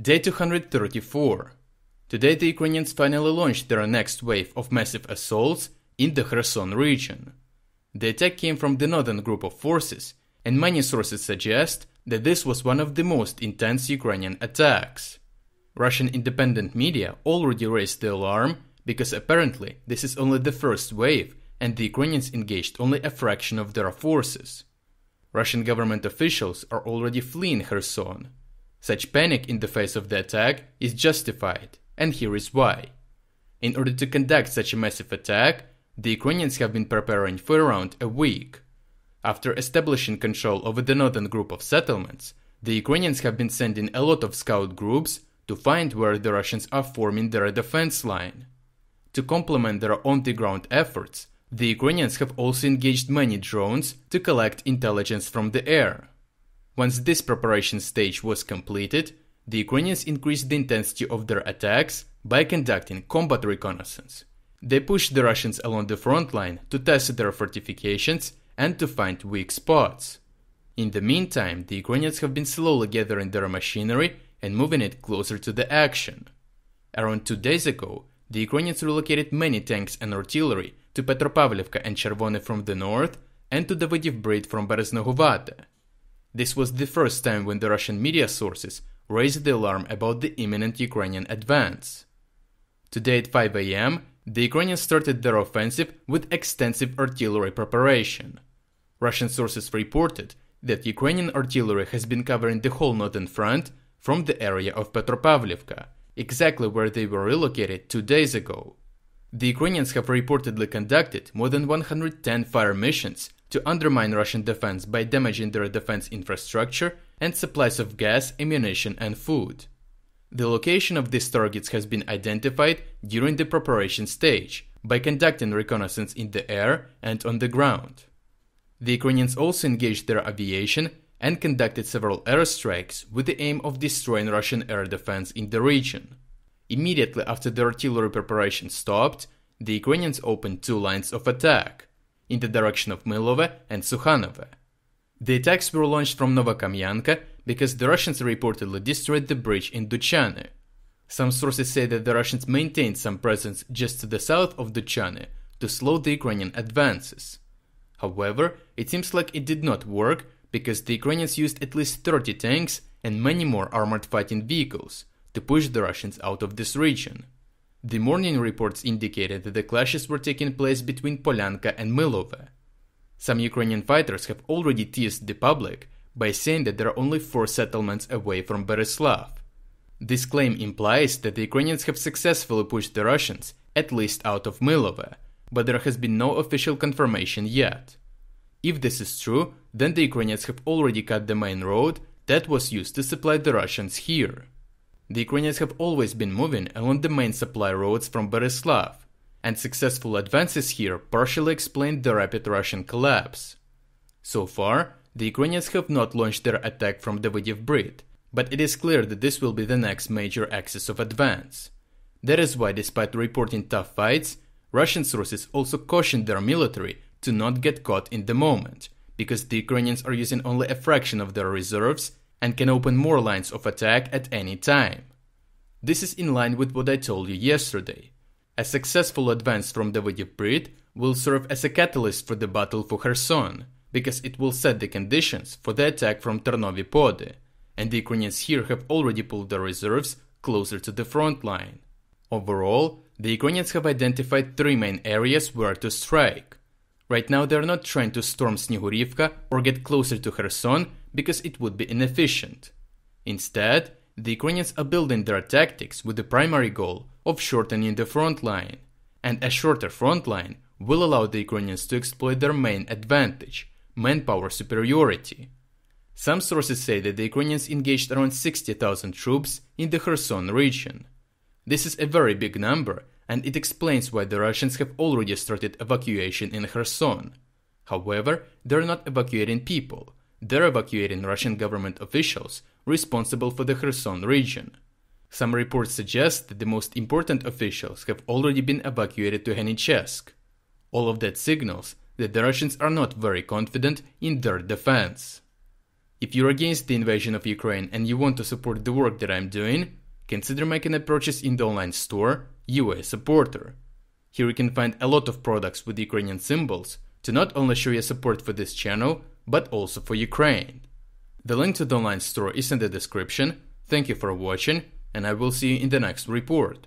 Day 234. Today the Ukrainians finally launched their next wave of massive assaults in the Kherson region. The attack came from the northern group of forces, and many sources suggest that this was one of the most intense Ukrainian attacks. Russian independent media already raised the alarm because apparently this is only the first wave and the Ukrainians engaged only a fraction of their forces. Russian government officials are already fleeing Kherson. Such panic in the face of the attack is justified, and here is why. In order to conduct such a massive attack, the Ukrainians have been preparing for around a week. After establishing control over the northern group of settlements, the Ukrainians have been sending a lot of scout groups to find where the Russians are forming their defense line. To complement their on the ground efforts, the Ukrainians have also engaged many drones to collect intelligence from the air. Once this preparation stage was completed, the Ukrainians increased the intensity of their attacks by conducting combat reconnaissance. They pushed the Russians along the front line to test their fortifications and to find weak spots. In the meantime, the Ukrainians have been slowly gathering their machinery and moving it closer to the action. Around two days ago, the Ukrainians relocated many tanks and artillery to Petropavlivka and Chervone from the north and to Davydiv Brid from Bereznohuvate. This was the first time when the Russian media sources raised the alarm about the imminent Ukrainian advance. Today at 5 am, the Ukrainians started their offensive with extensive artillery preparation. Russian sources reported that Ukrainian artillery has been covering the whole northern front from the area of Petropavlivka, exactly where they were relocated two days ago. The Ukrainians have reportedly conducted more than 110 fire missions to undermine Russian defense by damaging their defense infrastructure and supplies of gas, ammunition, and food. The location of these targets has been identified during the preparation stage by conducting reconnaissance in the air and on the ground. The Ukrainians also engaged their aviation and conducted several airstrikes with the aim of destroying Russian air defense in the region. Immediately after the artillery preparation stopped, the Ukrainians opened two lines of attack in the direction of Mylove and Sukhanove. The attacks were launched from Novokamyanka because the Russians reportedly destroyed the bridge in Duchane. Some sources say that the Russians maintained some presence just to the south of Duchane to slow the Ukrainian advances. However, it seems like it did not work because the Ukrainians used at least 30 tanks and many more armored fighting vehicles, to push the Russians out of this region. The morning reports indicated that the clashes were taking place between Polyanka and Mylove. Some Ukrainian fighters have already teased the public by saying that there are only four settlements away from Bereslav. This claim implies that the Ukrainians have successfully pushed the Russians at least out of Mylove, but there has been no official confirmation yet. If this is true, then the Ukrainians have already cut the main road that was used to supply the Russians here. The Ukrainians have always been moving along the main supply roads from Bereslav, and successful advances here partially explained the rapid Russian collapse. So far, the Ukrainians have not launched their attack from Davydiv Brid, but it is clear that this will be the next major axis of advance. That is why, despite reporting tough fights, Russian sources also cautioned their military to not get caught in the moment, because the Ukrainians are using only a fraction of their reserves and can open more lines of attack at any time. This is in line with what I told you yesterday. A successful advance from Brid will serve as a catalyst for the battle for Kherson, because it will set the conditions for the attack from Tarnovi Pode, and the Ukrainians here have already pulled their reserves closer to the front line. Overall, the Ukrainians have identified three main areas where to strike. Right now, they are not trying to storm Snegurivka or get closer to Kherson because it would be inefficient. Instead, the Ukrainians are building their tactics with the primary goal of shortening the front line, and a shorter front line will allow the Ukrainians to exploit their main advantage manpower superiority. Some sources say that the Ukrainians engaged around 60,000 troops in the Kherson region. This is a very big number, and it explains why the Russians have already started evacuation in Kherson. However, they're not evacuating people, they're evacuating Russian government officials responsible for the Kherson region. Some reports suggest that the most important officials have already been evacuated to Henichesk. All of that signals that the Russians are not very confident in their defense. If you're against the invasion of Ukraine and you want to support the work that I'm doing, consider making a purchase in the online store UA Supporter. Here you can find a lot of products with Ukrainian symbols to not only show your support for this channel, but also for Ukraine. The link to the online store is in the description. Thank you for watching, and I will see you in the next report.